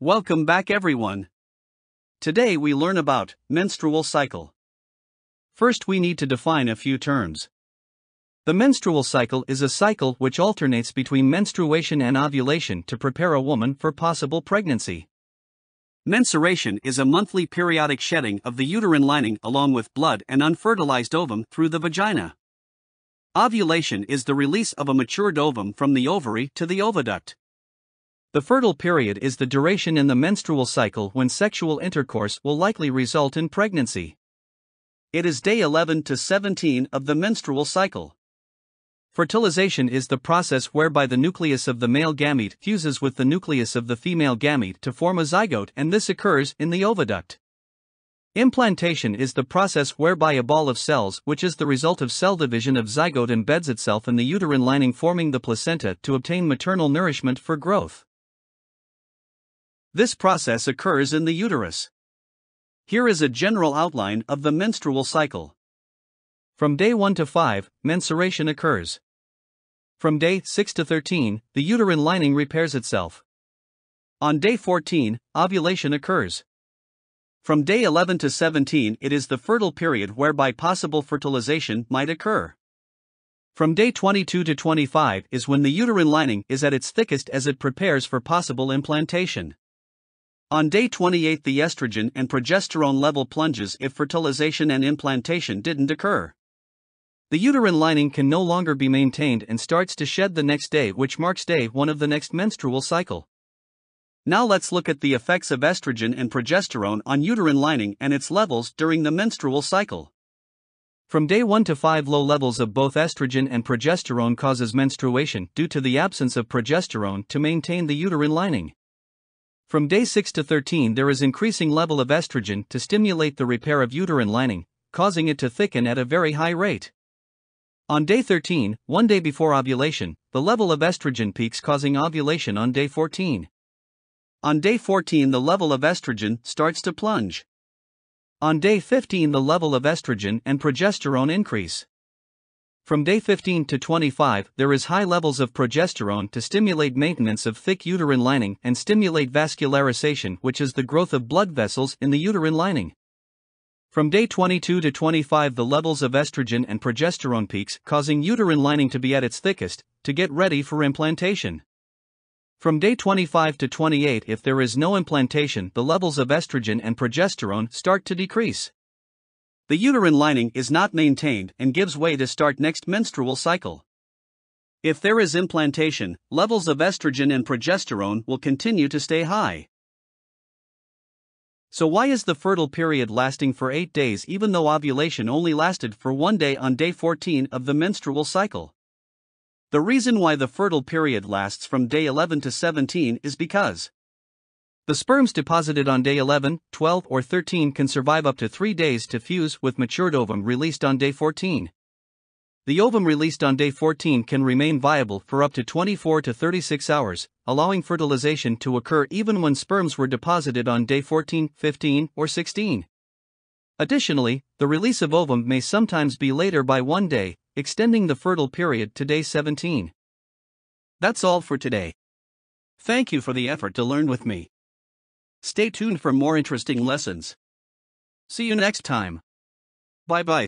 Welcome back, everyone. Today we learn about menstrual cycle. First, we need to define a few terms. The menstrual cycle is a cycle which alternates between menstruation and ovulation to prepare a woman for possible pregnancy. Menstruation is a monthly periodic shedding of the uterine lining along with blood and unfertilized ovum through the vagina. Ovulation is the release of a matured ovum from the ovary to the oviduct. The fertile period is the duration in the menstrual cycle when sexual intercourse will likely result in pregnancy. It is day 11 to 17 of the menstrual cycle. Fertilization is the process whereby the nucleus of the male gamete fuses with the nucleus of the female gamete to form a zygote, and this occurs in the oviduct. Implantation is the process whereby a ball of cells, which is the result of cell division of zygote, embeds itself in the uterine lining, forming the placenta to obtain maternal nourishment for growth. This process occurs in the uterus. Here is a general outline of the menstrual cycle. From day 1 to 5, menstruation occurs. From day 6 to 13, the uterine lining repairs itself. On day 14, ovulation occurs. From day 11 to 17, it is the fertile period whereby possible fertilization might occur. From day 22 to 25 is when the uterine lining is at its thickest as it prepares for possible implantation. On day 28, the estrogen and progesterone level plunges if fertilization and implantation didn't occur. The uterine lining can no longer be maintained and starts to shed the next day, which marks day 1 of the next menstrual cycle. Now let's look at the effects of estrogen and progesterone on uterine lining and its levels during the menstrual cycle. From day 1 to 5 low levels of both estrogen and progesterone causes menstruation due to the absence of progesterone to maintain the uterine lining. From day 6 to 13 there is increasing level of estrogen to stimulate the repair of uterine lining, causing it to thicken at a very high rate. On day 13, one day before ovulation, the level of estrogen peaks, causing ovulation on day 14. On day 14, the level of estrogen starts to plunge. On day 15, the level of estrogen and progesterone increase. From day 15 to 25, there is high levels of progesterone to stimulate maintenance of thick uterine lining and stimulate vascularization, which is the growth of blood vessels in the uterine lining. From day 22 to 25, the levels of estrogen and progesterone peaks, causing uterine lining to be at its thickest, to get ready for implantation. From day 25 to 28, if there is no implantation, the levels of estrogen and progesterone start to decrease. The uterine lining is not maintained and gives way to start next menstrual cycle. If there is implantation, levels of estrogen and progesterone will continue to stay high. So, why is the fertile period lasting for 8 days even though ovulation only lasted for one day on day 14 of the menstrual cycle? The reason why the fertile period lasts from day 11 to 17 is because the sperms deposited on day 11, 12, or 13 can survive up to 3 days to fuse with matured ovum released on day 14. The ovum released on day 14 can remain viable for up to 24 to 36 hours, allowing fertilization to occur even when sperms were deposited on day 14, 15, or 16. Additionally, the release of ovum may sometimes be later by one day, extending the fertile period to day 17. That's all for today. Thank you for the effort to learn with me. Stay tuned for more interesting lessons. See you next time. Bye bye.